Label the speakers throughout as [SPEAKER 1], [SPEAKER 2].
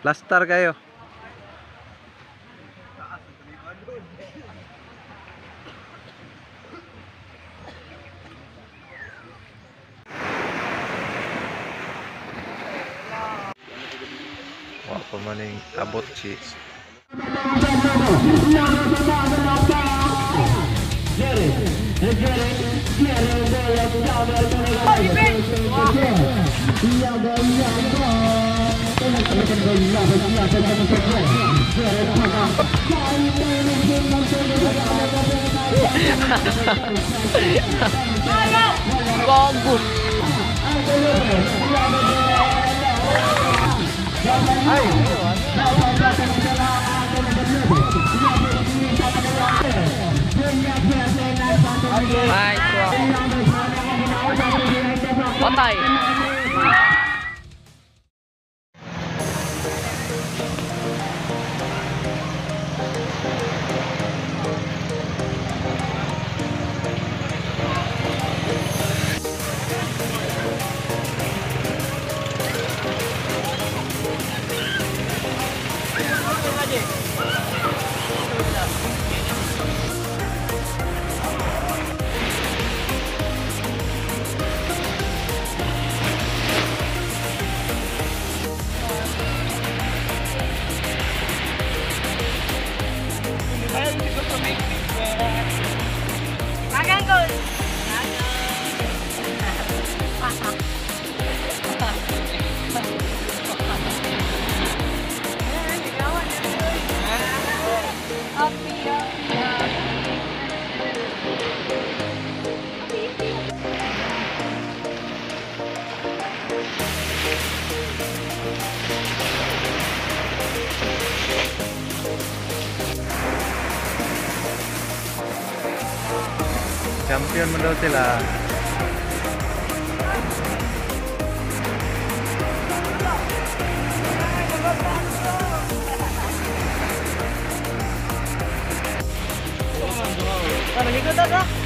[SPEAKER 1] Plaster kayo. Abot si
[SPEAKER 2] Bagus. Bye. Bye. Bye.
[SPEAKER 1] champion bên đó sẽ là
[SPEAKER 3] Hãy đi cho kênh Ghiền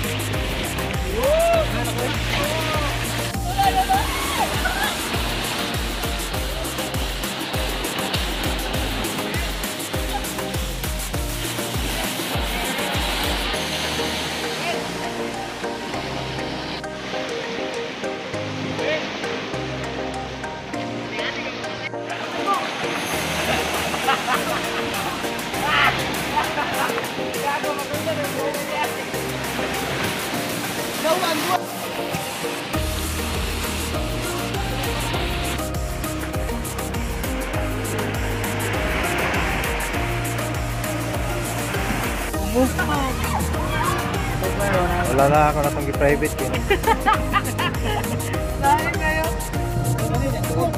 [SPEAKER 3] to.
[SPEAKER 1] Wala na ako na itong private yun.
[SPEAKER 3] Dahil kayo. Wa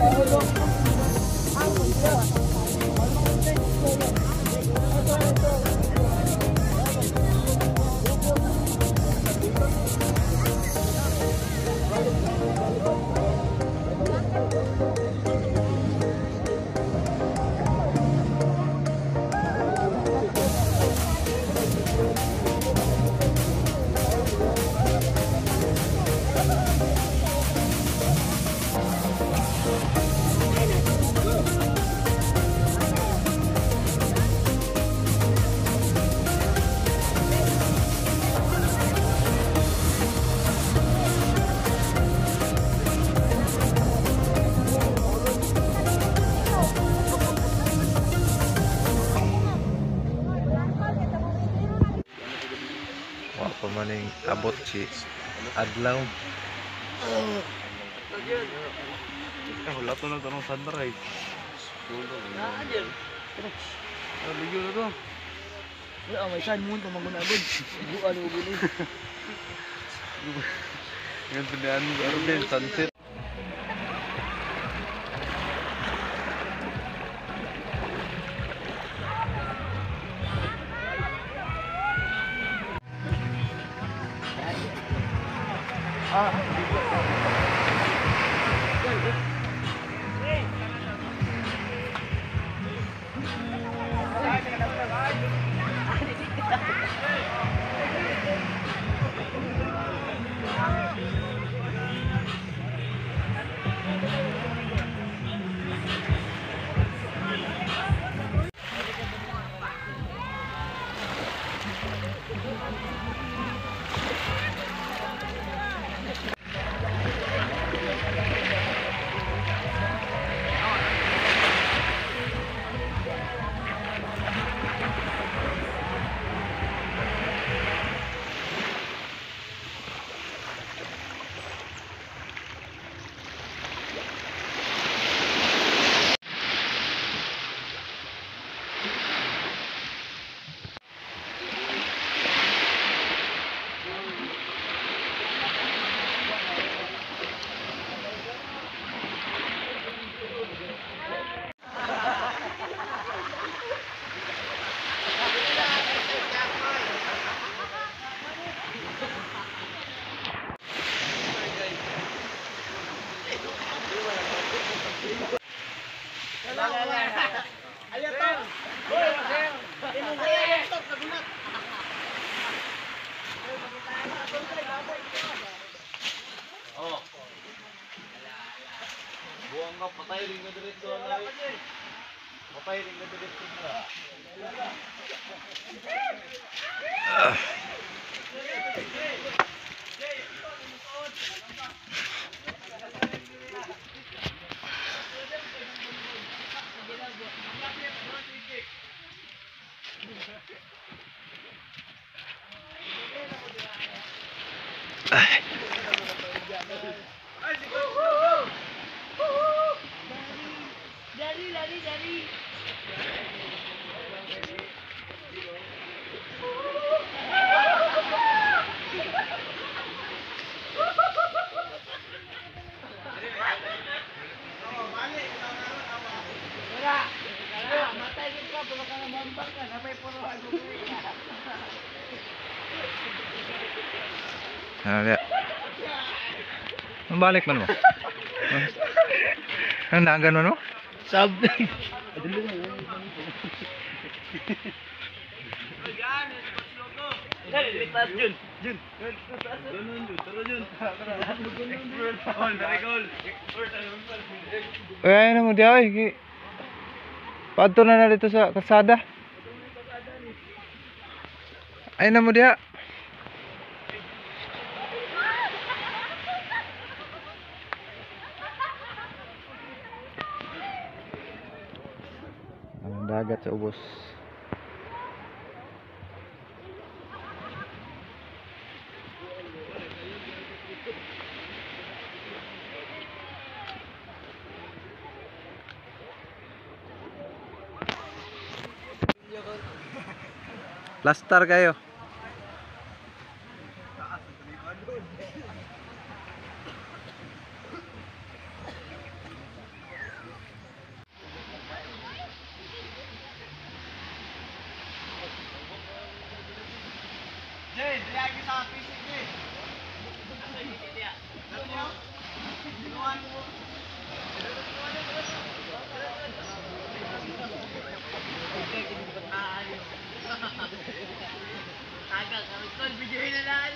[SPEAKER 1] si adlaw.
[SPEAKER 4] wala to na tanong sunrise. Ah, ligyo na to.
[SPEAKER 3] Ya, may sun moon pa magunagod. Buan mo gini.
[SPEAKER 4] Ngayon mo, ano din, sunset. Uh,
[SPEAKER 3] Ayatok! Hoy, sir! Tinugay ayatok, nagunat! Oh.
[SPEAKER 4] Buang ka, patay rin na diretso na lang. Rin na diretso na. Ah. 哎。
[SPEAKER 1] Ano dia? Mabalik man mo. Ang nagan man mo?
[SPEAKER 3] Sab. Dali, litas Jun. Jun. Ganun Jun. Tara
[SPEAKER 4] Jun. Gol, very goal. Expert
[SPEAKER 1] ayun na mo di ay. Padto na na dito sa kalsada. Ayun na mo diha. Ang dagat sa ubos. Plastar kayo.
[SPEAKER 3] sa PC ko eh. Nasa PC niya. Alam niyo? Sinuhan mo. Tagal, kami tol, videoin na lang!